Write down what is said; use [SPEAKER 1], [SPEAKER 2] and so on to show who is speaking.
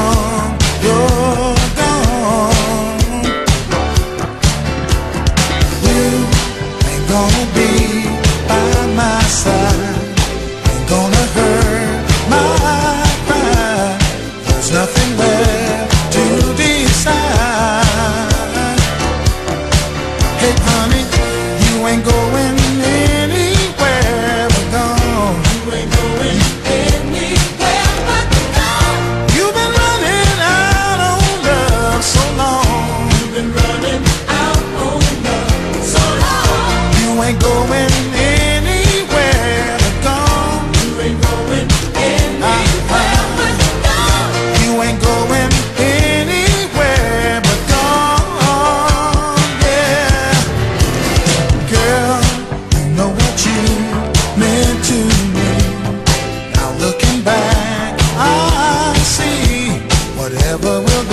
[SPEAKER 1] wrong. You're